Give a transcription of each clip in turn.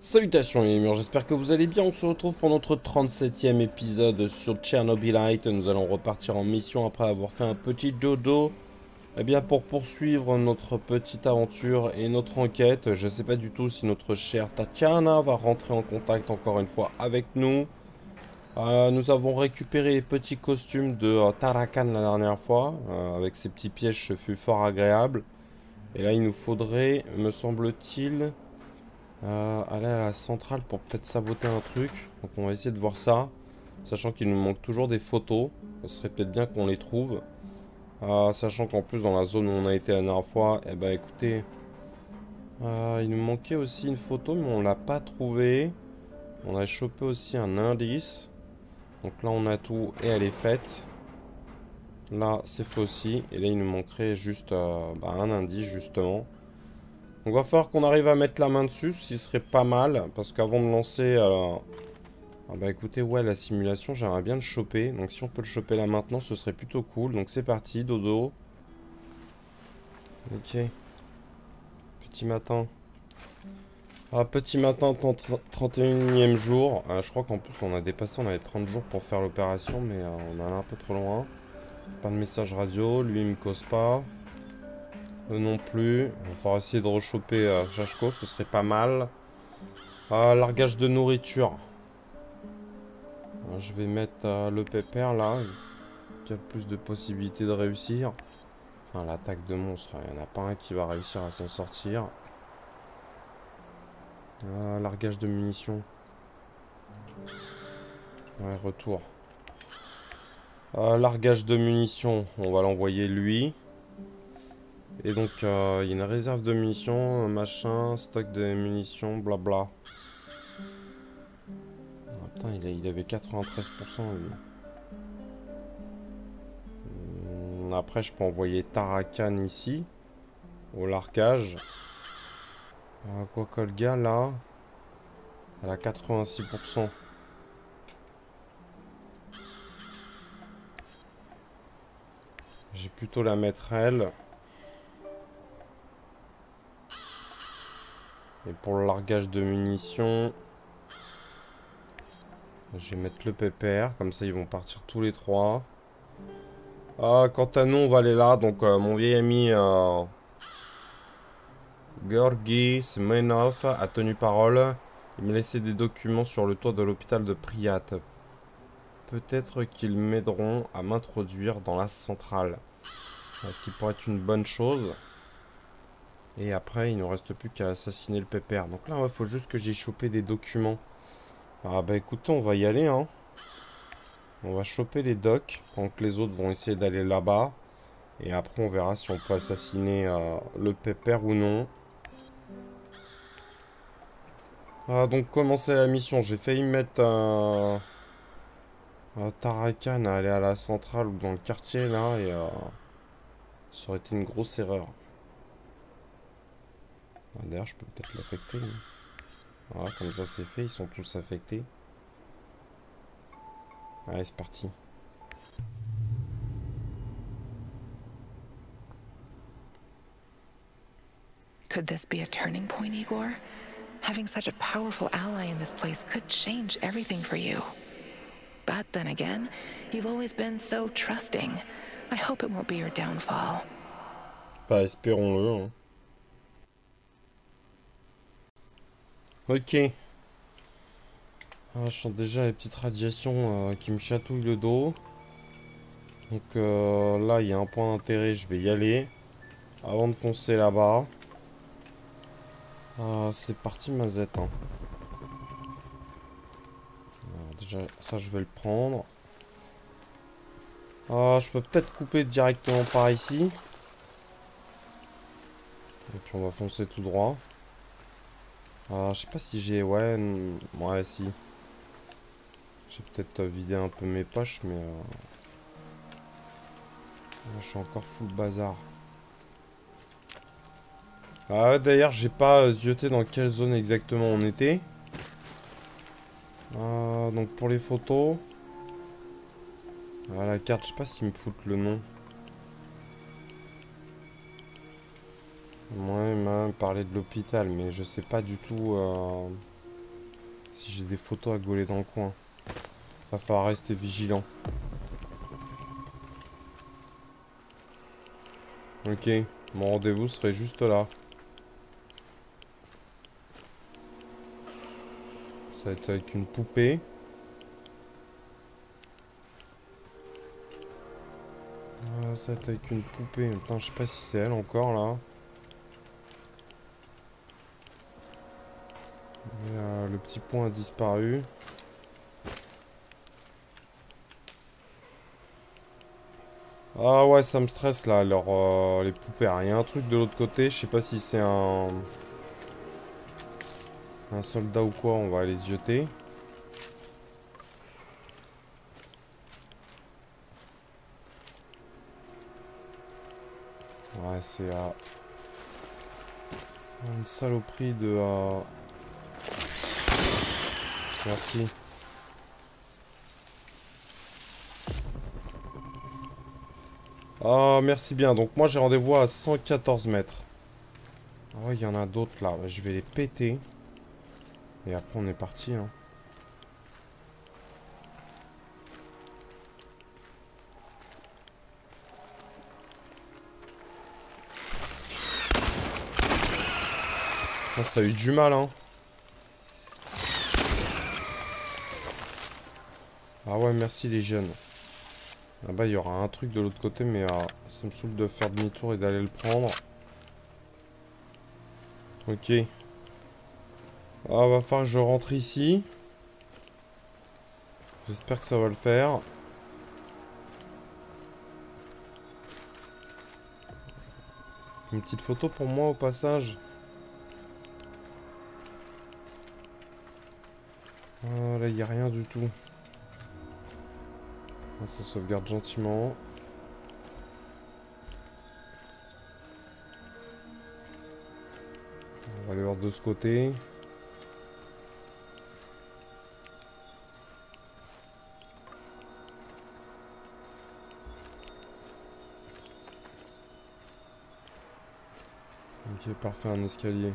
Salutations les gamers, j'espère que vous allez bien. On se retrouve pour notre 37e épisode sur Chernobylite. Nous allons repartir en mission après avoir fait un petit dodo. Eh bien, pour poursuivre notre petite aventure et notre enquête, je ne sais pas du tout si notre chère Tatiana va rentrer en contact encore une fois avec nous. Euh, nous avons récupéré les petits costumes de euh, Tarakan la dernière fois. Euh, avec ces petits pièges, ce fut fort agréable. Et là, il nous faudrait, me semble-t-il, aller à la centrale pour peut-être saboter un truc. Donc on va essayer de voir ça. Sachant qu'il nous manque toujours des photos. Ce serait peut-être bien qu'on les trouve. sachant qu'en plus, dans la zone où on a été la dernière fois, eh ben écoutez... il nous manquait aussi une photo, mais on l'a pas trouvée. On a chopé aussi un indice. Donc là, on a tout et elle est faite. Là, c'est fait aussi. Et là, il nous manquerait juste euh, bah, un indice, justement. Donc, va falloir qu'on arrive à mettre la main dessus, ce serait pas mal. Parce qu'avant de lancer... Ah bah écoutez, ouais, la simulation, j'aimerais bien le choper. Donc si on peut le choper là maintenant, ce serait plutôt cool. Donc c'est parti, dodo. Ok. Petit matin. Ah, petit matin, 31e jour. Euh, je crois qu'en plus on a dépassé, on avait 30 jours pour faire l'opération, mais euh, on est un peu trop loin. Pas de message radio, lui il me cause pas. Eux non plus. Il va falloir essayer de rechoper euh, ce serait pas mal. Ah, largage de nourriture. je vais mettre le pépère là, qui a plus de possibilités de réussir. Enfin, l'attaque de monstre, il n'y en a pas un qui va réussir à s'en sortir. Ah, largage de munitions. Ouais, retour. Ah, largage de munitions. On va l'envoyer lui. Et donc, euh, il y a une réserve de munitions, machin, stock de munitions, blabla. Ah, putain, il, avait 93% lui. Hmm, après, je peux envoyer Tarakan ici, au largage. Euh, quoi que le gars là, elle a 86%. J'ai plutôt la mettre elle. Et pour le largage de munitions, je vais mettre le pépère. Comme ça, ils vont partir tous les trois. Ah, quant à nous, on va aller là. Donc, euh, mon vieil ami... Euh, Georgi Smenov a tenu parole. Il m'a laissé des documents sur le toit de l'hôpital de Priyat. Peut-être qu'ils m'aideront à m'introduire dans la centrale. Ce qui pourrait être une bonne chose? Et après, il ne reste plus qu'à assassiner le pépère. Donc là, il faut juste que j'ai chopé des documents. Ah bah écoutez, on va y aller. Hein. On va choper les docs. Que les autres vont essayer d'aller là-bas. Et après, on verra si on peut assassiner euh, le pépère ou non. Ah, donc commencer la mission. J'ai failli mettre un... Tarakan à aller à la centrale ou dans le quartier là et euh, ça aurait été une grosse erreur. Ah, d'ailleurs, je peux peut-être l'affecter. Voilà, comme ça c'est fait, ils sont tous affectés. Allez, c'est parti. Could this be a turning point, Igor? Having such a powerful ally in this place could change everything for you. But then again, you've always been so trusting. I hope it won't be your downfall. Bah, espérons-le. Hein. Ok. Ah, je sens déjà les petites radiations euh, qui me chatouillent le dos. Donc euh, là, il y a un point d'intérêt, je vais y aller. Avant de foncer là-bas. Ah, c'est parti ma Z. Hein. déjà, ça je vais le prendre. Ah, je peux peut-être couper directement par ici. Et puis on va foncer tout droit. Ah, je sais pas si j'ai... Ouais, ouais, si. J'ai peut-être vidé un peu mes poches, mais... Euh, je suis encore full bazar. Ah d'ailleurs j'ai pas euh, zioté dans quelle zone exactement on était. Ah, donc pour les photos. Ah, la carte, je sais pas s'ils me foutent le nom. Moi, il m'a parlé de l'hôpital, mais je sais pas du tout euh, si j'ai des photos à gauler dans le coin. Va falloir rester vigilant. Ok, mon rendez-vous serait juste là. Ça va être avec une poupée. Ah, ça va être avec une poupée. Putain, je sais pas si c'est elle encore là. Euh, le petit point a disparu. Ah ouais, ça me stresse là, alors euh, les poupées. Il y a un truc de l'autre côté, je sais pas si c'est un... Un soldat ou quoi, on va aller zioter. Ouais, c'est à... Une saloperie de... Merci. Ah, merci bien. Donc moi j'ai rendez-vous à 114 mètres. Ouais, il y en a d'autres là. Je vais les péter. Et après on est parti. Hein. Ah, ça a eu du mal hein. Ah ouais, merci les jeunes. Bah, il y aura un truc de l'autre côté, mais ah, ça me saoule de faire demi-tour et d'aller le prendre. Ok. Ah, va falloir que je rentre ici. J'espère que ça va le faire. Une petite photo pour moi au passage. Ah, là, il n'y a rien du tout. Ça sauvegarde gentiment. On va aller voir de ce côté. Parfait, un escalier.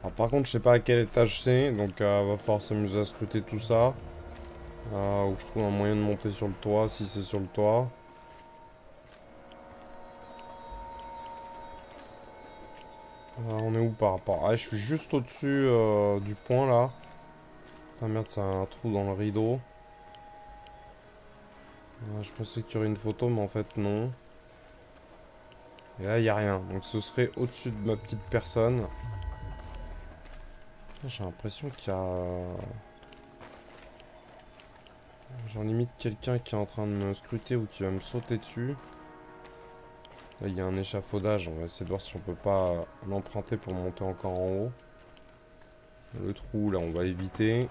Alors par contre, je sais pas à quel étage c'est, donc euh, va falloir s'amuser à scruter tout ça. Ah, où je trouve un moyen de monter sur le toit, si c'est sur le toit. Ah, on est où par rapport? Ah, je suis juste au-dessus euh, du point là. Ah merde, c'est un trou dans le rideau. Ah, je pensais qu'il y aurait une photo, mais en fait non. Et là, il n'y a rien. Donc ce serait au-dessus de ma petite personne. J'ai l'impression qu'il y a... J'en limite quelqu'un qui est en train de me scruter ou qui va me sauter dessus. Là, il y a un échafaudage. On va essayer de voir si on peut pas l'emprunter pour monter encore en haut. Le trou, là, on va éviter.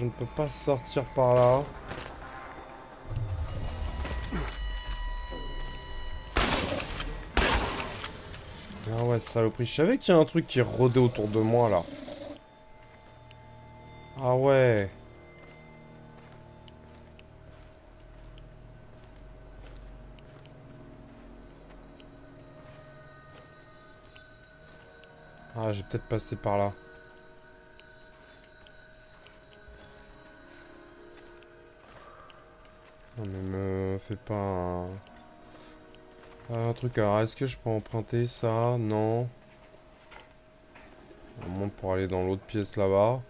Je ne peux pas sortir par là. Ah ouais, saloperie. Je savais qu'il y a un truc qui rôdait autour de moi, là. Ah ouais. Ah, j'ai peut-être passé par là. Pas un... Truc, alors est-ce que je peux emprunter ça? Non. Au moins pour aller dans l'autre pièce là-bas.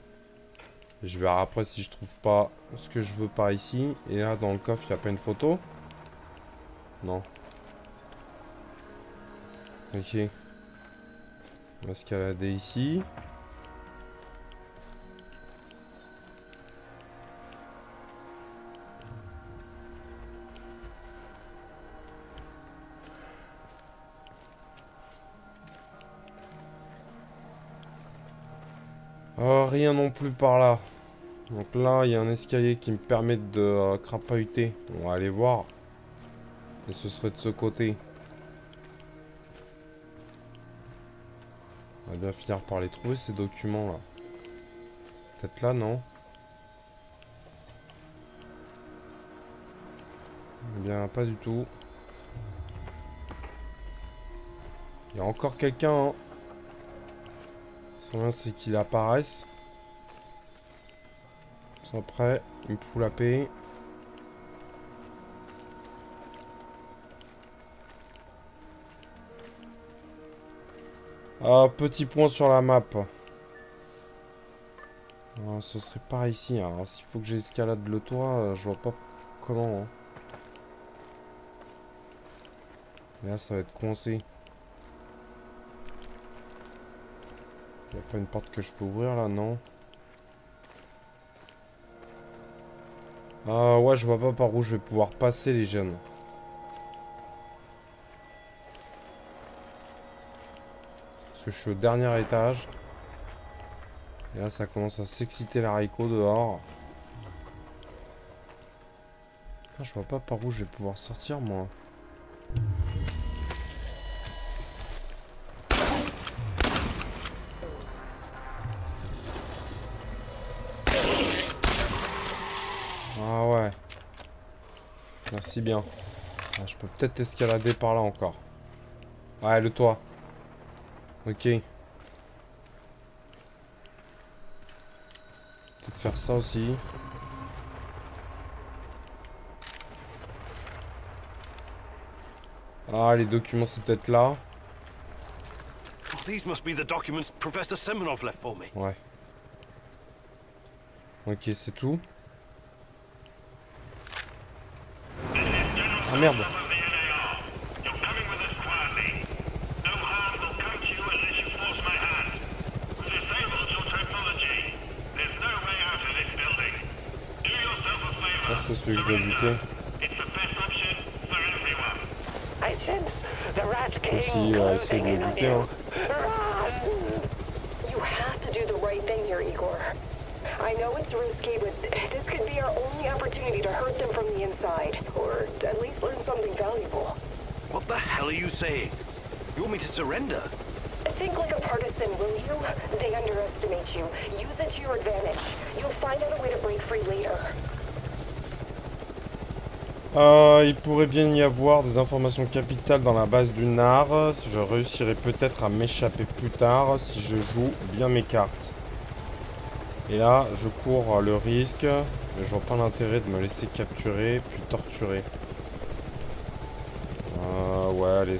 Je verrai après si je trouve pas ce que je veux par ici. Et là, dans le coffre, il n'y a pas une photo? Non. Ok. On va escalader ici. Rien non plus par là. Donc là, il y a un escalier qui me permet de euh, crapahuter. On va aller voir. Et ce serait de ce côté. On va bien finir par les trouver, ces documents là. Peut-être là, non Eh bien, pas du tout. Il y a encore quelqu'un. Hein. Ce c'est qu'il apparaisse. Après, il me fout la paix. Ah, petit point sur la map. Ah, ce serait pas ici. Alors, s'il faut que j'escalade le toit, euh, je vois pas comment. Hein. là, ça va être coincé. Il a pas une porte que je peux ouvrir là, non Ah ouais, je vois pas par où je vais pouvoir passer les jeunes. Parce que je suis au dernier étage. Et là, ça commence à s'exciter l'haricot dehors. Ah, je vois pas par où je vais pouvoir sortir, moi. Merci bien. Ah, je peux peut-être escalader par là encore. Ouais, le toit. Ok. Peut-être faire ça aussi. Ah, les documents, c'est peut-être là. Ouais. Ok, c'est tout. Ah merde. Ah, c'est celui que je dois buter. Aussi, euh, essayer de le buter, hein. I know it's risky, but this could be our only opportunity to hurt them from the inside. Hell are you saying? You want me to surrender? Think like a partisan, will you? They underestimate you. Use it to your advantage. You'll find out a way to break free later. Euh, il pourrait bien y avoir des informations capitales dans la base du NAR. Je réussirai peut-être à m'échapper plus tard si je joue bien mes cartes. Et là, je cours le risque, mais je vois pas l'intérêt de me laisser capturer puis torturer.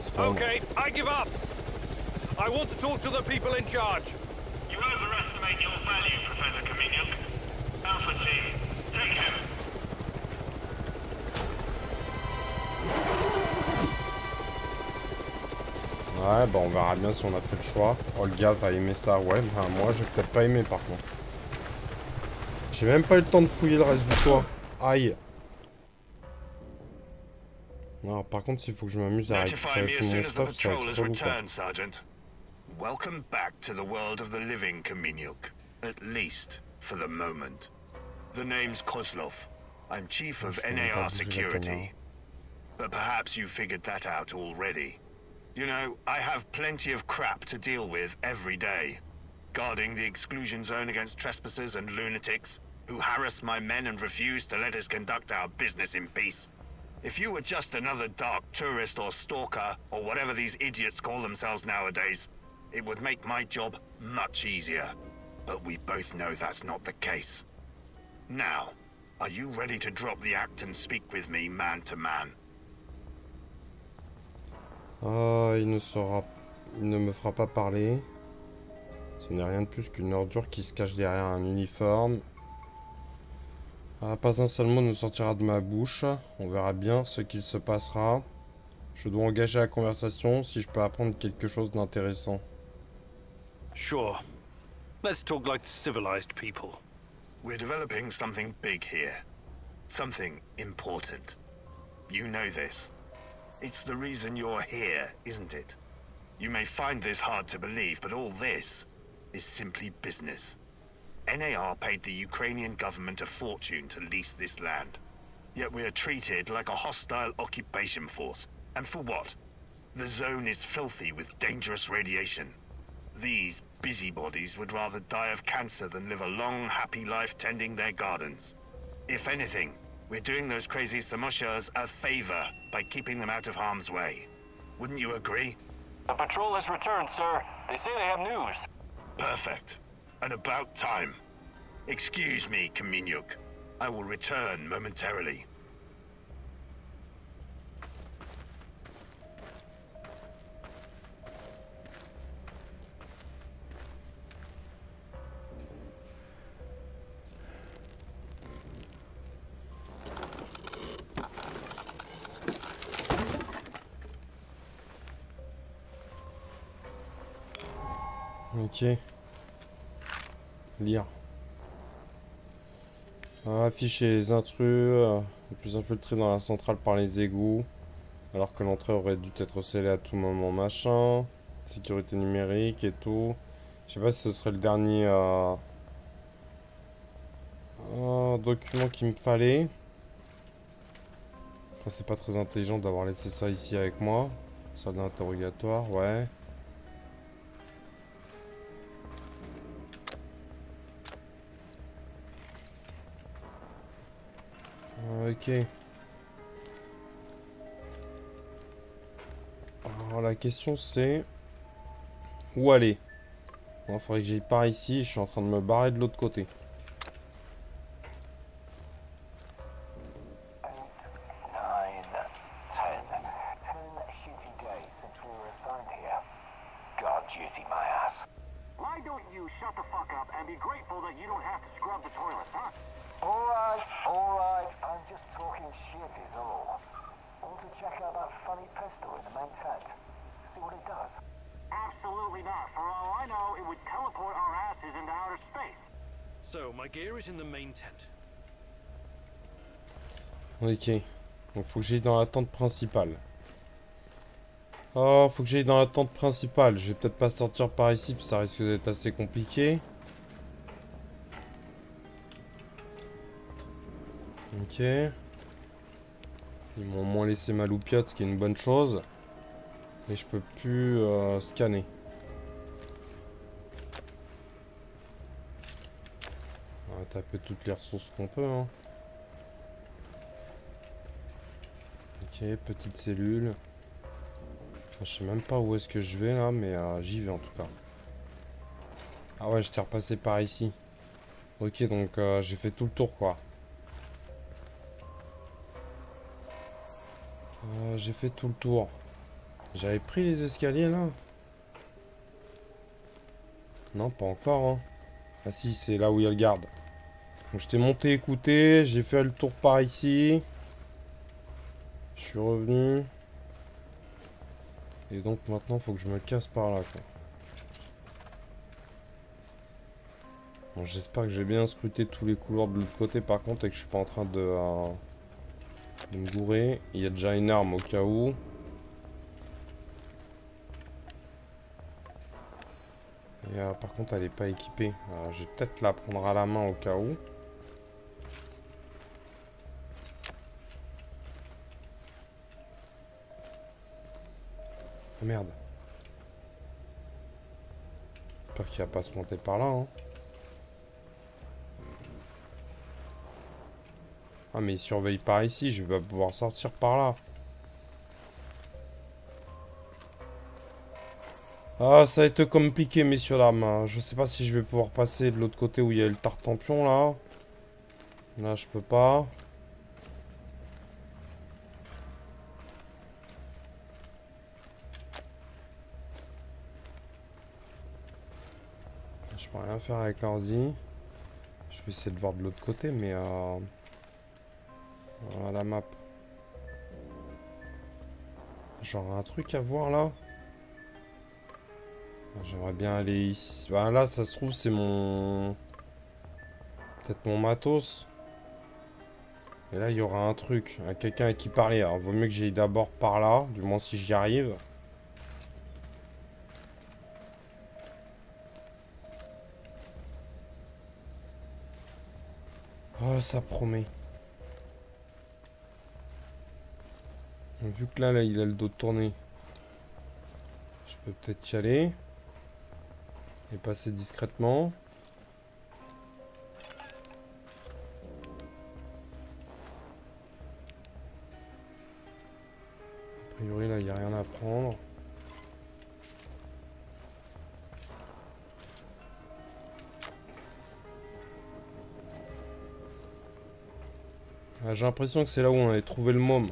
Ouais, allez, spawn. Okay, I give up. I want to talk to the people in charge. You overestimate your value, Professor Kaminiuk. Alpha team, take him. Ouais, bah on verra bien si on a fait le choix. Olga va aimer ça, ouais. Bah, moi, j'ai peut-être pas aimé par contre. J'ai même pas eu le temps de fouiller le reste du toit. Aïe. Non, par contre, s'il faut que je m'amuse à récupérer tout mon stuff, ça va être quoi. Welcome back to the world of the living, Kaminiuk. At least, for the moment. The name's Kozlov. I'm chief of NAR security. But perhaps you figured that out already. You know, I have plenty of crap to deal with every day. Guarding the exclusion zone against trespassers and lunatics, who harass my men and refuse to let us conduct our business in peace. If you were just another dark tourist or stalker, or whatever these idiots call themselves nowadays, it would make my job much easier. But we both know that's not the case. Now, are you ready to drop the act and speak with me man to man? Ah, il ne sera... Il ne me fera pas parler. Ce n'est rien de plus qu'une ordure qui se cache derrière un uniforme pas un seul mot ne sortira de ma bouche. On verra bien ce qu'il se passera. Je dois engager la conversation si je peux apprendre quelque chose d'intéressant. Sure. Let's talk like civilized people. We're developing something big here. Something important. You know this. It's the reason you're here, isn't it? You may find this hard to believe, but all this is simply business. NAR paid the Ukrainian government a fortune to lease this land. Yet we are treated like a hostile occupation force. And for what? The zone is filthy with dangerous radiation. These busybodies would rather die of cancer than live a long, happy life tending their gardens. If anything, we're doing those crazy Samoshas a favor by keeping them out of harm's way. Wouldn't you agree? The patrol has returned, sir. They say they have news. Perfect. And about time. Excuse me, Kaminyuk. I will return momentarily. Ok. Lire. Afficher les intrus, euh, les plus infiltrés dans la centrale par les égouts, alors que l'entrée aurait dû être scellée à tout moment, machin. Sécurité numérique et tout. Je sais pas si ce serait le dernier euh, euh, document qu'il me fallait. C'est pas très intelligent d'avoir laissé ça ici avec moi. Salle d'interrogatoire, ouais. Ok. Alors la question c'est... Où aller? Il faudrait que j'aille par ici, je suis en train de me barrer de l'autre côté. Faut que j'aille dans la tente principale. Oh, faut que j'aille dans la tente principale. Je vais peut-être pas sortir par ici, puis ça risque d'être assez compliqué. Ok. Ils m'ont au moins laissé ma loupiote, ce qui est une bonne chose. Mais je peux plus euh, scanner. On va taper toutes les ressources qu'on peut. Hein. Ok, petite cellule. Je sais même pas où est-ce que je vais là, mais euh, j'y vais en tout cas. Ah ouais, j'étais repassé par ici. Ok, donc euh, j'ai fait tout le tour quoi. Euh, j'ai fait tout le tour. J'avais pris les escaliers là Non, pas encore. Hein. Ah si, c'est là où il y a le garde. Donc j'étais monté écouter, j'ai fait le tour par ici. Suis revenu. Et donc maintenant, faut que je me casse par là. Bon, J'espère que j'ai bien scruté tous les couloirs de l'autre côté par contre et que je suis pas en train de, euh, me gourer. Il y a déjà une arme au cas où. Et euh, par contre, elle est pas équipée. Alors, je vais peut-être la prendre à la main au cas où. Merde. J'espère qu'il va pas se monter par là. Hein. Ah mais il surveille par ici, je vais pas pouvoir sortir par là. Ah ça va être compliqué messieurs dames. hein. Je sais pas si je vais pouvoir passer de l'autre côté où il y a le tartampion là. Là je peux pas. Je peux faire avec l'ordi. Je vais essayer de voir de l'autre côté, mais euh... voilà la map. Genre un truc à voir là. J'aimerais bien aller ici. Bah là, ça se trouve, c'est mon... Peut-être mon matos. Et là, il y aura un truc. un Quelqu'un à qui parler. Alors, vaut mieux que j'aille d'abord par là. Du moins, si j'y arrive. Ça promet. Vu que là, là, il a le dos tourné. Je peux peut-être y aller. Et passer discrètement. A priori là il n'y a rien à prendre. Ah, J'ai l'impression que c'est là où on avait trouvé le môme.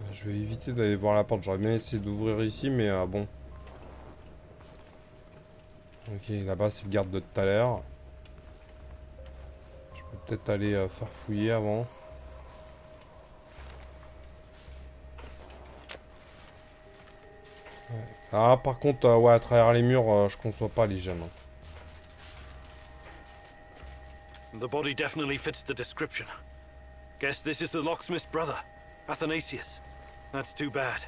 Ah, Je vais éviter d'aller voir la porte. J'aurais bien essayé d'ouvrir ici, mais ah, bon. Ok, là-bas c'est le garde de tout à l'heure. Je peux peut-être aller euh, faire fouiller avant. Ah, par contre, euh, ouais, à travers les murs, euh, je conçois pas les jeunes. hein. The body definitely fits the description. Guess this is the locksmith's brother, Athanasius. That's too bad.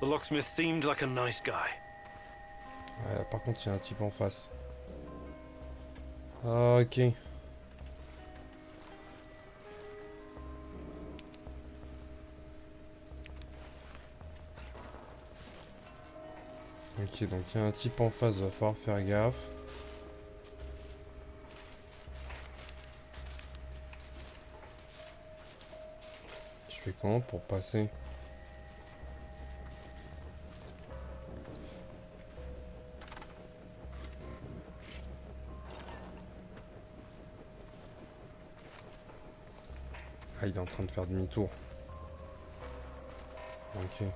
The locksmith seemed like a nice guy. Ouais, par contre, il y a un type en face. Ah, ok. Ok, donc il y a un type en face, va falloir faire gaffe. Je fais comment pour passer? Ah, il est en train de faire demi-tour. Ok.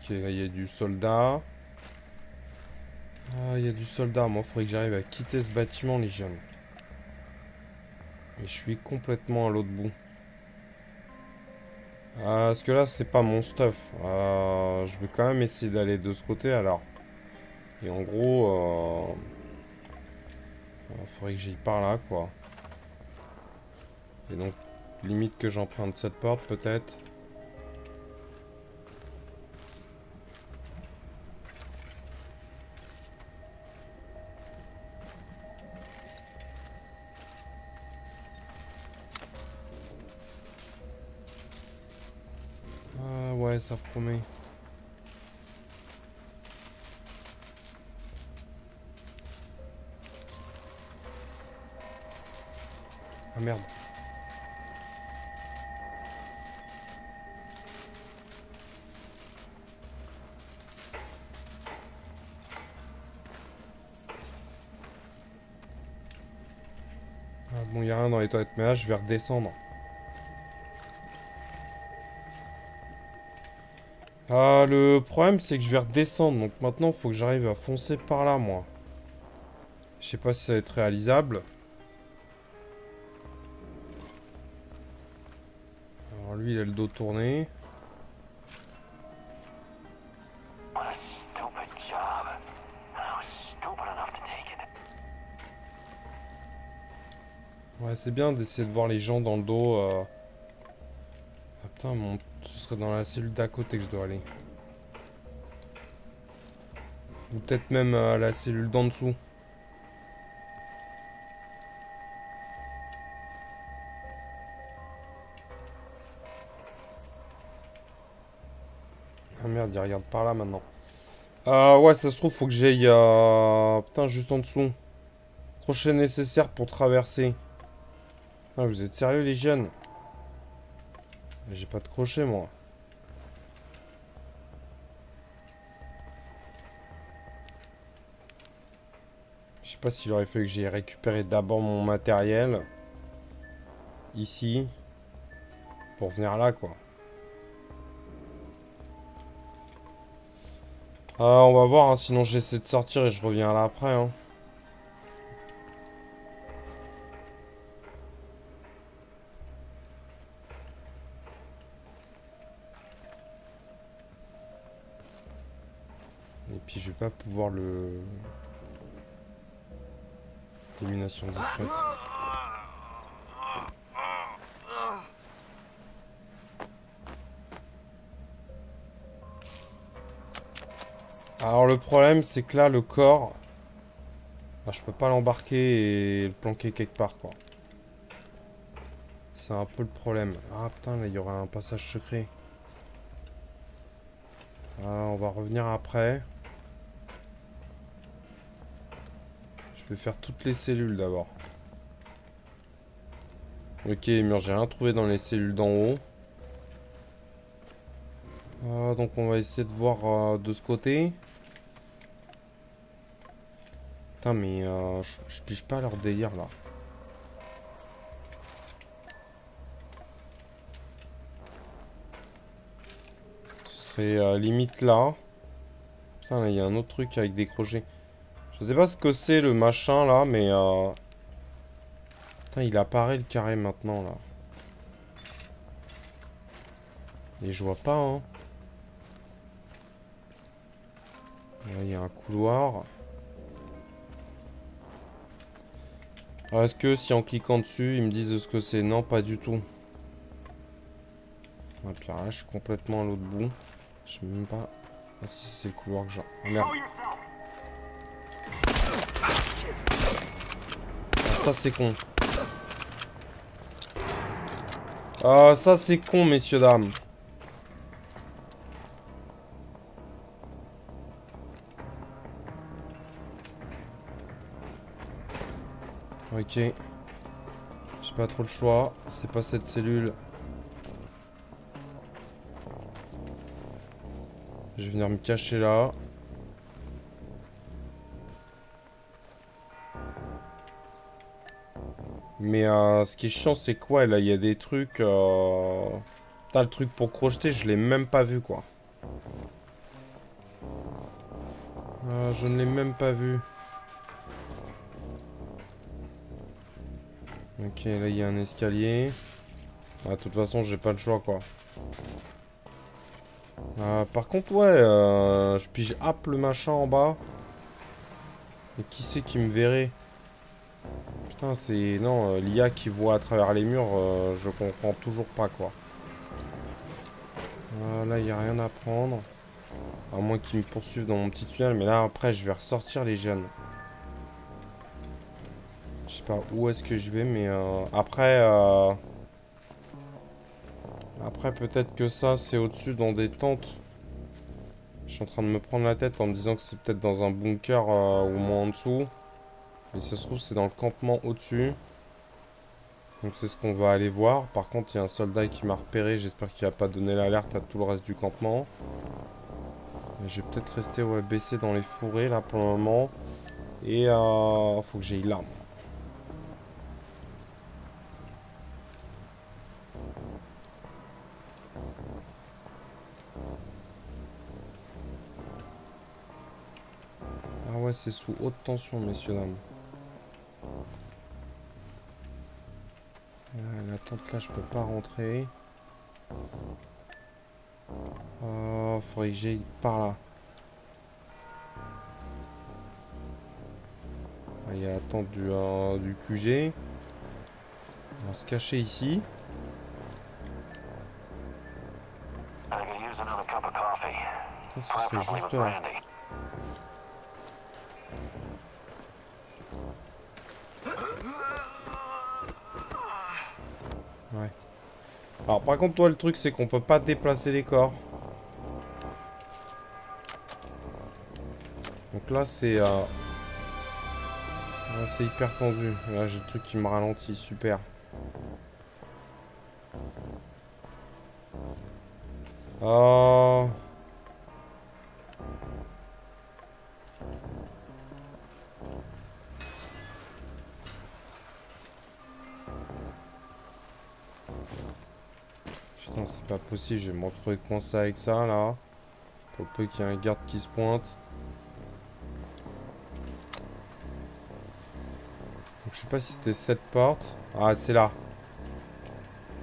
Ok, là il y a du soldat. Ah, il y a du soldat. Moi, il faudrait que j'arrive à quitter ce bâtiment, les jeunes. Et je suis complètement à l'autre bout. Ah, parce que là, c'est pas mon stuff. Euh, je vais quand même essayer d'aller de ce côté, alors. Et en gros, il faudrait que j'aille par là, quoi. Et donc, limite que j'emprunte cette porte, peut-être. Ça promet. Ah merde. Ah bon, y a rien dans les toilettes, mais là je vais redescendre. Ah, le problème c'est que je vais redescendre, donc maintenant il faut que j'arrive à foncer par là, moi. Je sais pas si ça va être réalisable. Alors lui, il a le dos tourné. Ouais, c'est bien d'essayer de voir les gens dans le dos. euh. Ah putain, mon... ce serait dans la cellule d'à côté que je dois aller. Ou peut-être même euh, la cellule d'en dessous. Ah merde, il regarde par là maintenant. Ah ouais, ça se trouve, faut que j'aille... euh, Putain, juste en dessous. Crochet nécessaire pour traverser. Ah, vous êtes sérieux les jeunes? J'ai pas de crochet moi. Je sais pas s'il aurait fallu que j'ai récupéré d'abord mon matériel. Ici. Pour venir là quoi. Ah, on va voir, hein, sinon j'essaie de sortir et je reviens là après. Hein. Pas pouvoir le... Élimination discrète. Alors le problème c'est que là le corps, bah, je peux pas l'embarquer et le planquer quelque part quoi. C'est un peu le problème. Ah putain là il y aura un passage secret. Ah, on va revenir après. Je vais faire toutes les cellules d'abord. Ok, mais j'ai rien trouvé dans les cellules d'en haut. Ah, donc on va essayer de voir euh, de ce côté. Putain, mais euh, je, je pige pas leur délire là. Ce serait euh, limite là. Putain, il y a un autre truc avec des crochets. Je sais pas ce que c'est le machin là, mais... Euh... Putain, il apparaît le carré maintenant là. Et je vois pas, hein. Là, il y a un couloir. Est-ce que si en cliquant dessus, ils me disent ce que c'est? Non, pas du tout. Et puis là, je suis complètement à l'autre bout. Je sais même pas ah, si c'est le couloir que j'ai. Oh, merde. Ça, c'est con. Ah, ça, c'est con, messieurs, dames. Ok. J'ai pas trop le choix. C'est pas cette cellule. Je vais venir me cacher là. Mais euh, ce qui est chiant, c'est quoi là? Il y a des trucs... Euh... T'as le truc pour crocheter, je l'ai même pas vu quoi. Euh, je ne l'ai même pas vu. Ok, là il y a un escalier. Ah, de toute façon, j'ai pas le choix quoi. Euh, par contre, ouais, euh, je pige app le machin en bas. Et qui c'est qui me verrait? Putain, c'est... Non, euh, l'IA qui voit à travers les murs, je comprends toujours pas quoi. là, il n'y a rien à prendre. À moins qu'ils me poursuivent dans mon petit tunnel. Mais là, après, je vais ressortir les jeunes. Je sais pas où est-ce que je vais, mais euh, après... Euh, après, peut-être que ça, c'est au-dessus dans des tentes. Je suis en train de me prendre la tête en me disant que c'est peut-être dans un bunker euh, ou moins en dessous. Mais ça se trouve, c'est dans le campement au-dessus. Donc c'est ce qu'on va aller voir. Par contre, il y a un soldat qui m'a repéré. J'espère qu'il va pas donné l'alerte à tout le reste du campement. Je vais peut-être rester ouais, baissé dans les fourrés là pour le moment. Et il faut que j'aille là. c'est sous haute tension, messieurs, dames. Là, je peux pas rentrer. Oh, faudrait que j'aille par là. Ah, il y a la tente du, euh, du QG. On va se cacher ici. Ça, ce serait juste là? Alors par contre toi le truc c'est qu'on peut pas déplacer les corps. Donc là c'est... Euh... c'est hyper tendu. Là j'ai le truc qui me ralentit, super. Possible, je vais me retrouver coincé avec ça là. Pour peu qu'il y ait un garde qui se pointe. Donc, je sais pas si c'était cette porte. Ah, c'est là.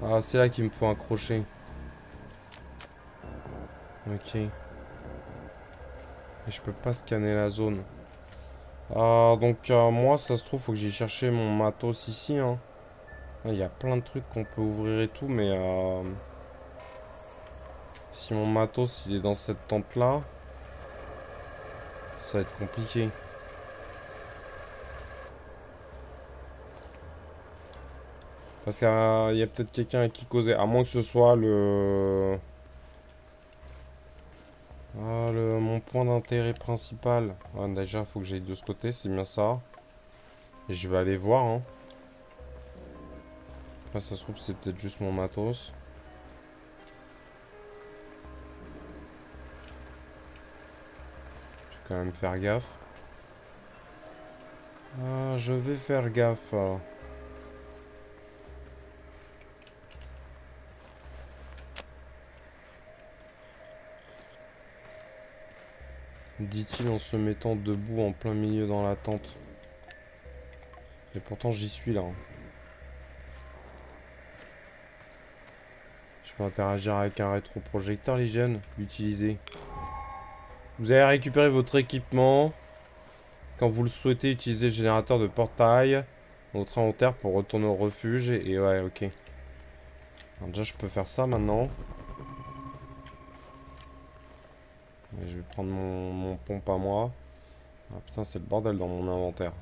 Ah, c'est là qu'il me faut un crochet. Ok. Et je peux pas scanner la zone. Ah, donc euh, moi, ça se trouve, faut que j'aille chercher mon matos ici. Hein. Il y a plein de trucs qu'on peut ouvrir et tout, mais... Euh... Si mon matos il est dans cette tente là. Ça va être compliqué. Parce qu'il y a peut-être quelqu'un à qui causer. À moins que ce soit le... Ah, le, mon point d'intérêt principal. Ah, déjà, faut que j'aille de ce côté, c'est bien ça. Et je vais aller voir. Hein. Ça se trouve, c'est peut-être juste mon matos. Quand même faire gaffe. Ah, je vais faire gaffe. Dit-il en se mettant debout en plein milieu dans la tente. Et pourtant j'y suis là. Hein. Je peux interagir avec un rétroprojecteur les jeunes. Utilisez. Vous allez récupérer votre équipement. Quand vous le souhaitez, utilisez le générateur de portail. Votre inventaire pour retourner au refuge. Et, ouais, ok. Déjà, je peux faire ça maintenant. je vais prendre mon, pompe à moi. Ah putain, c'est le bordel dans mon inventaire.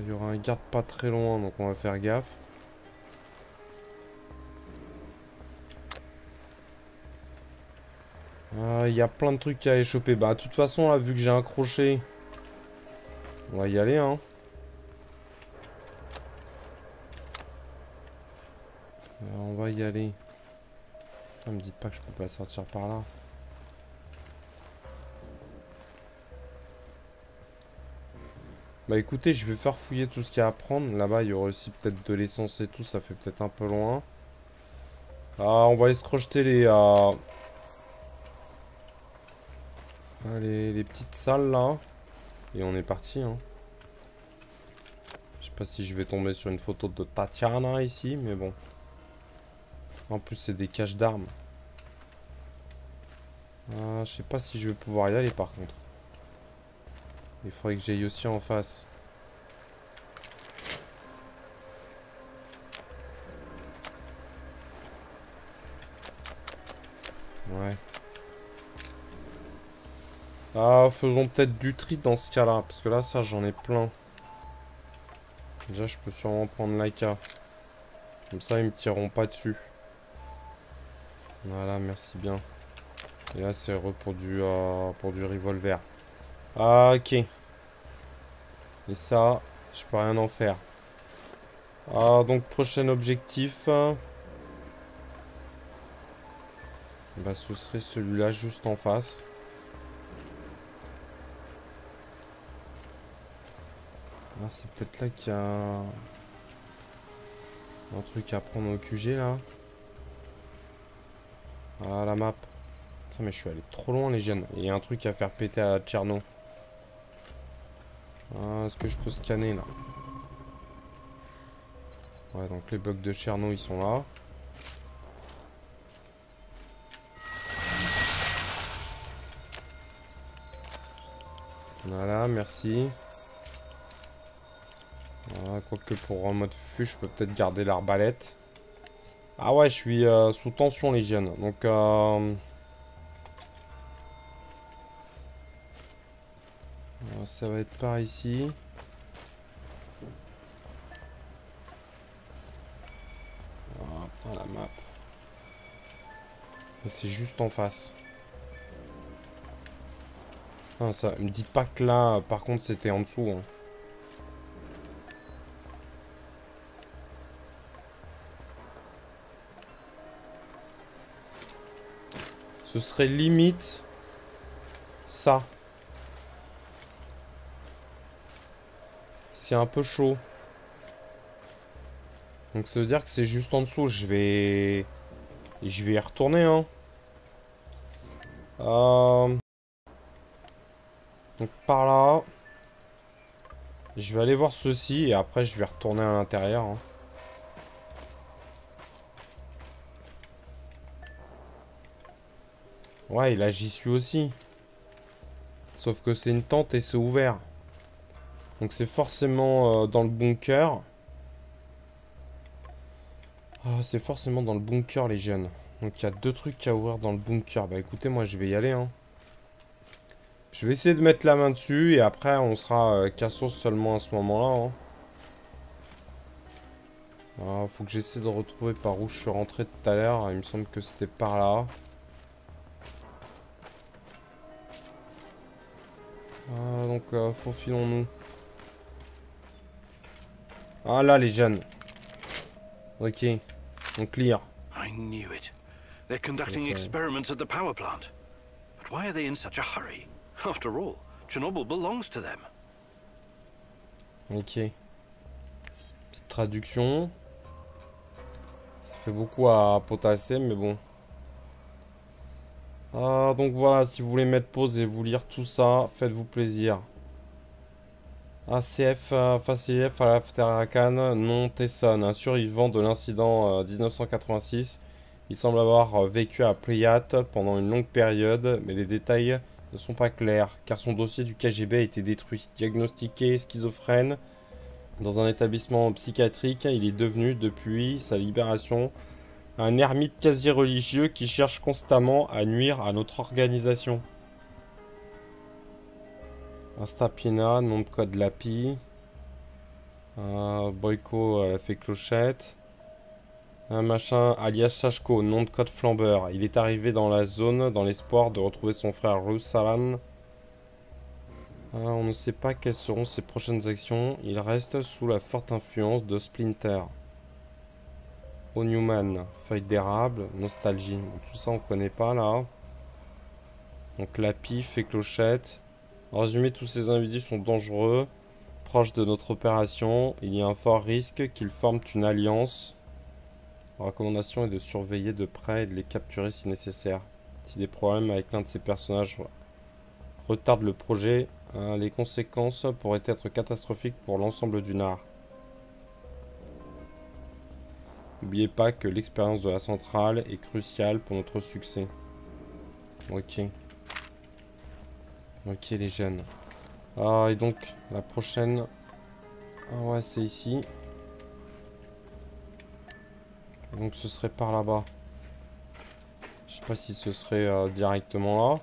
Il y aura un garde pas très loin, donc on va faire gaffe. Ah, il y a plein de trucs à échoper. Bah, de toute façon, là, vu que j'ai un crochet, on va y aller, hein. on va y aller. Putain, me dites pas que je peux pas sortir par là. Bah écoutez, je vais faire fouiller tout ce qu'il y a à prendre. Là-bas, il y aura aussi peut-être de l'essence et tout. Ça fait peut-être un peu loin. Ah, on va aller se les... Euh, les, les, petites salles là. Et on est parti. Hein. Je sais pas si je vais tomber sur une photo de Tatiana ici, mais bon. En plus, c'est des caches d'armes. Ah, je sais pas si je vais pouvoir y aller par contre. Il faudrait que j'aille aussi en face. Ouais. Ah, faisons peut-être du tri dans ce cas-là. Parce que là, ça, j'en ai plein. Déjà, je peux sûrement prendre l'AK. Comme ça, ils me tireront pas dessus. Voilà, merci bien. Et là, c'est pour du, euh, pour du revolver. Ah, ok. Et ça, je peux rien en faire. Ah, donc, prochain objectif. Bah, ce serait celui-là, juste en face. Ah, c'est peut-être là qu'il y a... Un truc à prendre au QG, là. Ah, la map. Putain, mais je suis allé trop loin, les jeunes. Il y a un truc à faire péter à Tcherno. Ah, est-ce que je peux scanner, là Ouais, donc les bugs de Cherno, ils sont là. Voilà, merci. Voilà, quoique pour un mode fût, je peux peut-être garder l'arbalète. Ah ouais, je suis euh, sous tension, les jeunes. Donc, euh... ça va être par ici. Ah, putain, la map. C'est juste en face. Ah, ça, me dites pas que là, par contre, c'était en dessous. Hein. Ce serait limite ça. C'est un peu chaud. Donc ça veut dire que c'est juste en dessous. Je vais... Je vais y retourner, hein. Euh, donc par là. Je vais aller voir ceci et après je vais retourner à l'intérieur. Hein. Ouais, et là j'y suis aussi. Sauf que c'est une tente et c'est ouvert. Donc c'est forcément euh, dans le bunker. Ah, c'est forcément dans le bunker, les jeunes. Donc, il y a deux trucs à ouvrir dans le bunker. Bah, écoutez, moi, je vais y aller, hein. Je vais essayer de mettre la main dessus, et après, on sera euh, cassos seulement à ce moment-là, hein. Ah, faut que j'essaie de retrouver par où je suis rentré tout à l'heure. Il me semble que c'était par là. Ah, donc, euh, faufilons-nous. Ah là, les jeunes. Ok. On clear. I knew it. They're conducting Yes, I- experiments at the power plant. But why are they in such a hurry? After all, Chernobyl belongs to them. Ok. Petite traduction. Ça fait beaucoup à potasser, mais bon. Ah, donc voilà, si vous voulez mettre pause et vous lire tout ça, faites-vous plaisir. ACF euh, Facilef à l'Afterakan, non Tesson, un survivant de l'incident euh, 1986. Il semble avoir euh, vécu à Priyat pendant une longue période, mais les détails ne sont pas clairs, car son dossier du KGB a été détruit. Diagnostiqué schizophrène, dans un établissement psychiatrique, il est devenu, depuis sa libération, un ermite quasi religieux qui cherche constamment à nuire à notre organisation. Instapina, nom de code Lapi. Euh, Boyko, elle a fait clochette. Un machin, alias Shashko, nom de code flambeur. Il est arrivé dans la zone dans l'espoir de retrouver son frère Rusalan. Ah, on ne sait pas quelles seront ses prochaines actions. Il reste sous la forte influence de Splinter. Newman, feuille d'érable, nostalgie. Tout ça on connaît pas là. Donc Lapi fait clochette. En résumé, tous ces individus sont dangereux, proches de notre opération. Il y a un fort risque qu'ils forment une alliance. La recommandation est de surveiller de près et de les capturer si nécessaire. Si des problèmes avec l'un de ces personnages retardent le projet, hein, les conséquences pourraient être catastrophiques pour l'ensemble du NAR. N'oubliez pas que l'expérience de la centrale est cruciale pour notre succès. Ok. Ok les jeunes. Ah et donc la prochaine... Ah ouais c'est ici. Donc ce serait par là-bas. Je sais pas si ce serait euh, directement là.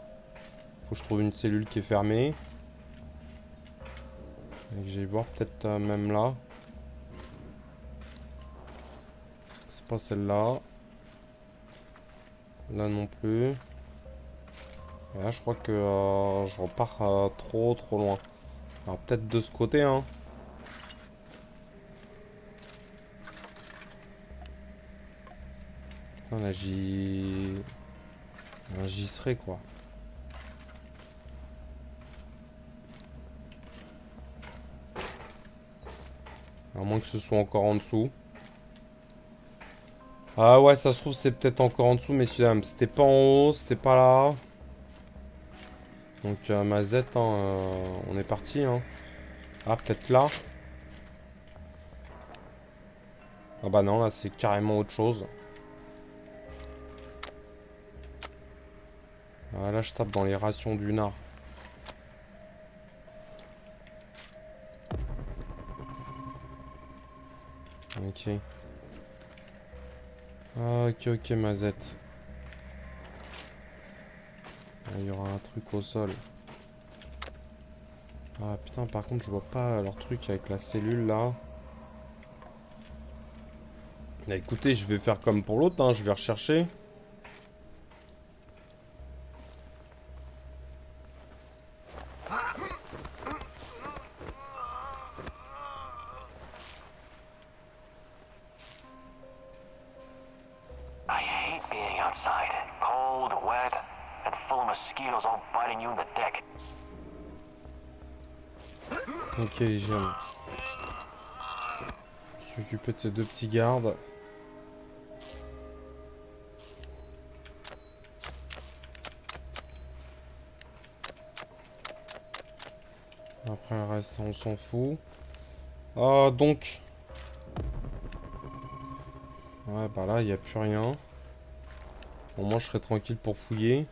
Faut que je trouve une cellule qui est fermée. Et que j'aille voir peut-être euh, même là. C'est pas celle-là. Là non plus. Là je crois que euh, je repars euh, trop trop loin. Alors peut-être de ce côté hein. Putain là j'y... Là, J'y serai quoi. À moins que ce soit encore en dessous. Ah ouais, ça se trouve, c'est peut-être encore en dessous, messieurs, dames. C'était pas en haut, c'était pas là. Donc, euh, ma Z, hein, euh, on est parti. Hein. Ah, peut-être là. Ah bah non, là, c'est carrément autre chose. Ah, là, je tape dans les rations du nard. Ok. Ah, ok, ok, Mazette. Ah, Il y aura un truc au sol. Ah putain, par contre, je vois pas leur truc avec la cellule là. Bah, écoutez, je vais faire comme pour l'autre, hein, je vais rechercher. Occupé de ces deux petits gardes. Après le reste, on s'en fout. Ah, donc. Ouais, bah là, il n'y a plus rien. Au moins, je serai tranquille pour fouiller.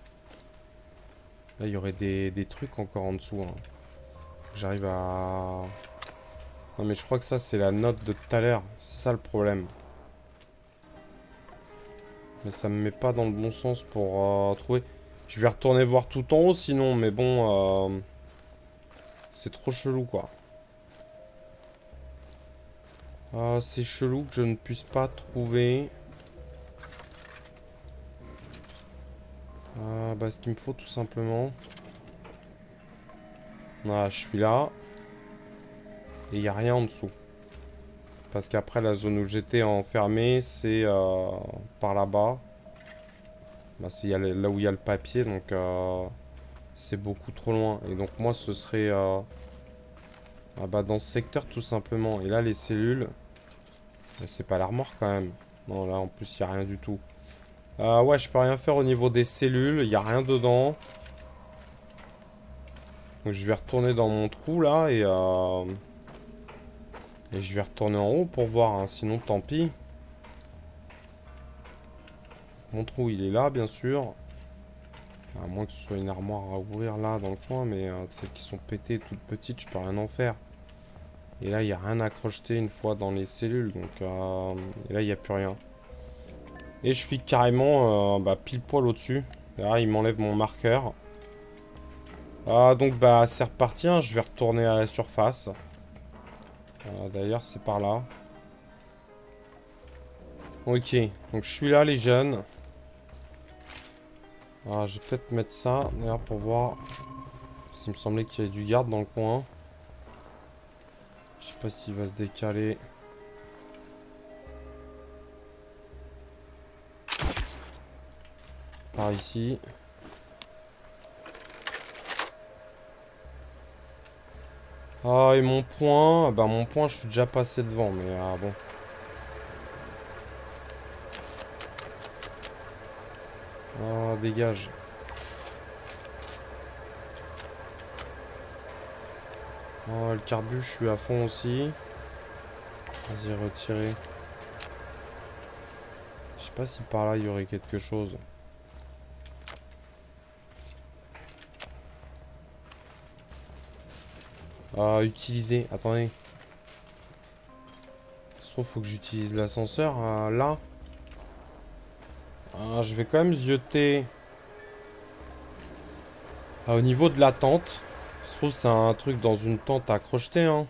Là, il y aurait des, des trucs encore en dessous. hein. J'arrive à... Non mais je crois que ça c'est la note de tout à l'heure. C'est ça le problème. Mais ça me met pas dans le bon sens pour euh, trouver. Je vais retourner voir tout en haut sinon, mais bon... Euh, c'est trop chelou, quoi. Ah, c'est chelou que je ne puisse pas trouver... Ah, bah, ce qu'il me faut, tout simplement... Ah, je suis là. Et il n'y a rien en dessous. Parce qu'après, la zone où j'étais enfermé, c'est euh, par là-bas. Bah, c'est là où il y a le papier, donc euh, c'est beaucoup trop loin. Et donc moi, ce serait euh, ah bah, dans ce secteur, tout simplement. Et là, les cellules, c'est pas l'armoire quand même. Non, là, en plus, il n'y a rien du tout. ouais, je peux rien faire au niveau des cellules. Il n'y a rien dedans. Donc je vais retourner dans mon trou, là, et... Et je vais retourner en haut pour voir, hein. sinon tant pis. Mon trou il est là bien sûr. À moins que ce soit une armoire à ouvrir là dans le coin, mais euh, celles qui sont pétées toutes petites, je peux rien en faire. Et là il n'y a rien à crocheter une fois dans les cellules, donc euh, là il n'y a plus rien. Et je suis carrément euh, bah, pile poil au-dessus. Là il m'enlève mon marqueur. Ah, donc bah c'est reparti, hein. je vais retourner à la surface. Euh, d'ailleurs, c'est par là. Ok, donc je suis là, les jeunes. Alors, je vais peut-être mettre ça, d'ailleurs, pour voir. S'il me semblait qu'il y avait du garde dans le coin. Je sais pas s'il va se décaler. Par ici. Ah, et mon point Bah, mon point, je suis déjà passé devant, mais ah bon. Ah, dégage. Oh, le carbu, je suis à fond aussi. Vas-y, retirer. Je sais pas si par là, il y aurait quelque chose. Ah, utiliser. Attendez. Il se trouve, faut que j'utilise l'ascenseur euh, là. Ah, je vais quand même zioter. Ah, au niveau de la tente. Il se trouve, c'est un truc dans une tente à crocheter. Hein.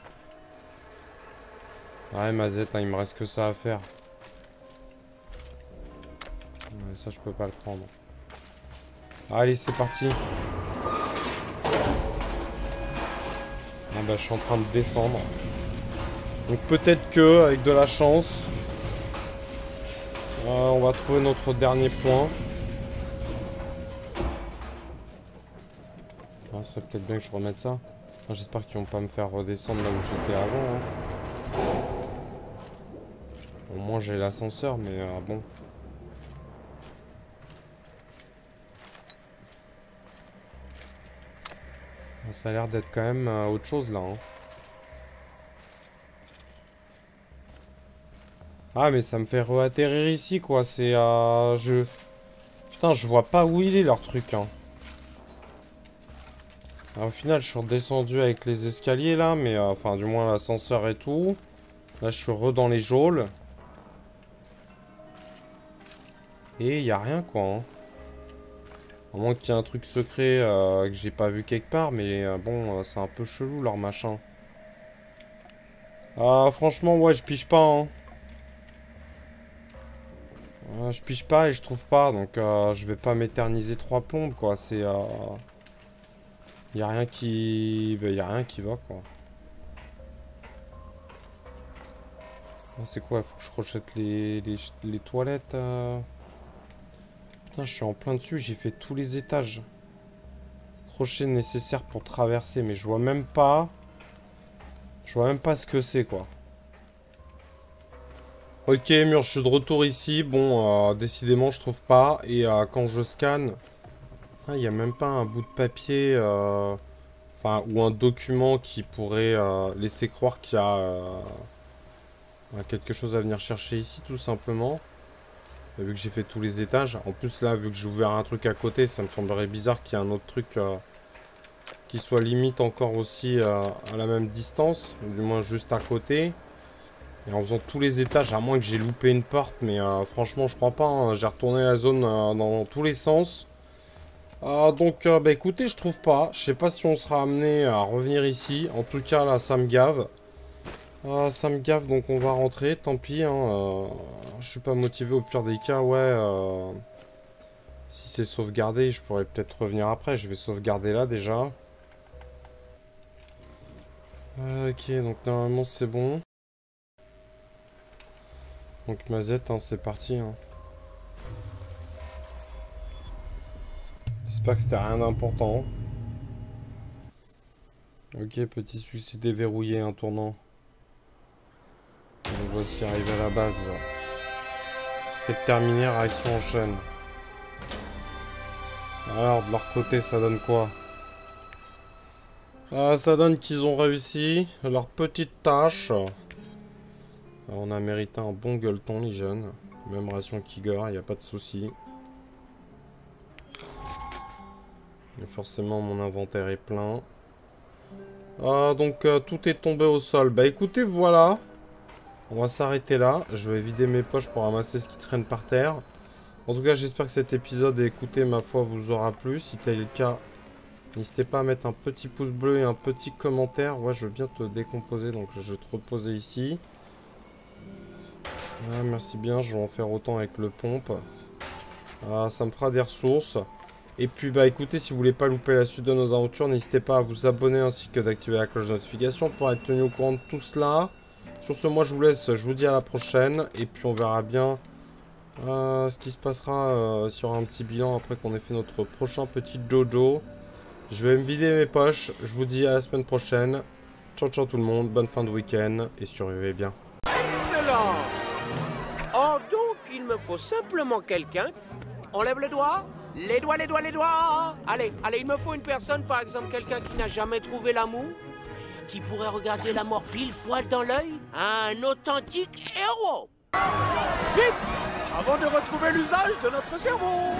Ouais, Mazette, hein, il me reste que ça à faire. Ça, je peux pas le prendre. Allez, c'est parti. Ah bah, je suis en train de descendre. Donc peut-être que, avec de la chance, euh, on va trouver notre dernier point. Ah, ce serait peut-être bien que je remette ça. J'espère qu'ils vont pas me faire redescendre là où j'étais avant. Hein. Au moins j'ai l'ascenseur, mais euh, bon. Ça a l'air d'être quand même euh, autre chose là. Hein. Ah mais ça me fait re-atterrir ici quoi. C'est... Euh, je... Putain je vois pas où il est leur truc. Hein. au final je suis redescendu avec les escaliers là. Mais euh, enfin du moins l'ascenseur et tout. Là je suis re dans les geôles. Et il a rien quoi. Hein. À moins qu'il y ait un truc secret euh, que j'ai pas vu quelque part, mais euh, bon, euh, c'est un peu chelou leur machin. Ah, franchement, ouais, je piche pas, hein. je piche pas et je trouve pas, donc je vais pas m'éterniser trois plombes, quoi. C'est... Y a rien qui... Ben, y a rien qui va, quoi. Ah, c'est quoi Faut que je rechète les, les, les toilettes Putain, je suis en plein dessus, j'ai fait tous les étages. Crochet nécessaire pour traverser, mais je vois même pas... Je vois même pas ce que c'est, quoi. Ok, mur, je suis de retour ici. Bon, euh, décidément, je trouve pas. Et euh, quand je scanne... Il n'y a même pas un bout de papier... Euh, enfin, ou un document qui pourrait laisser croire qu'il y a... quelque chose à venir chercher ici, tout simplement. Vu que j'ai fait tous les étages. En plus, là, vu que j'ai ouvert un truc à côté, ça me semblerait bizarre qu'il y ait un autre truc euh, qui soit limite encore aussi euh, à la même distance. Du moins juste à côté. Et en faisant tous les étages, à moins que j'ai loupé une porte, mais euh, franchement, je crois pas. hein. J'ai retourné la zone dans tous les sens. Euh, donc, bah écoutez, je trouve pas. Je sais pas si on sera amené à revenir ici. En tout cas, là, ça me gave. Euh, ça me gave, donc on va rentrer. Tant pis, hein. euh, je suis pas motivé au pire des cas, ouais. euh, si c'est sauvegardé, je pourrais peut-être revenir après. Je vais sauvegarder là déjà. Euh, ok, donc normalement c'est bon. Donc Mazette, hein, c'est parti. hein. J'espère que c'était rien d'important. Ok, petit souci déverrouillé, un tournant. Donc voici arrivé à la base. Quête terminée, réaction en chaîne. Alors, de leur côté, ça donne quoi? Ah, Ça donne qu'ils ont réussi leur petite tâche. On a mérité un bon gueuleton, les jeunes. Même ration qu'Igor, il n'y a pas de souci. Forcément, mon inventaire est plein. Ah, donc, euh, tout est tombé au sol. Bah, écoutez, voilà. On va s'arrêter là. Je vais vider mes poches pour ramasser ce qui traîne par terre. En tout cas, j'espère que cet épisode, écoutez, ma foi, vous aura plu. Si tel est le cas, n'hésitez pas à mettre un petit pouce bleu et un petit commentaire. Ouais, je veux bien te décomposer, donc je vais te reposer ici. Merci bien, je vais en faire autant avec le pompe. Ah, ça me fera des ressources. Et puis, bah écoutez, si vous voulez pas louper la suite de nos aventures, n'hésitez pas à vous abonner ainsi que d'activer la cloche de notification pour être tenu au courant de tout cela. Sur ce, moi je vous laisse, je vous dis à la prochaine. Et puis on verra bien euh, ce qui se passera euh, sur un petit bilan après qu'on ait fait notre prochain petit dodo. Je vais me vider mes poches. Je vous dis à la semaine prochaine. Ciao ciao tout le monde, bonne fin de week-end et survivez bien. Excellent Oh donc, il me faut simplement quelqu'un. On lève le doigt Les doigts, les doigts, les doigts Allez, allez, il me faut une personne, par exemple quelqu'un qui n'a jamais trouvé l'amour, qui pourrait regarder la mort pile poil dans l'œil. Un authentique héros Vite Avant de retrouver l'usage de notre cerveau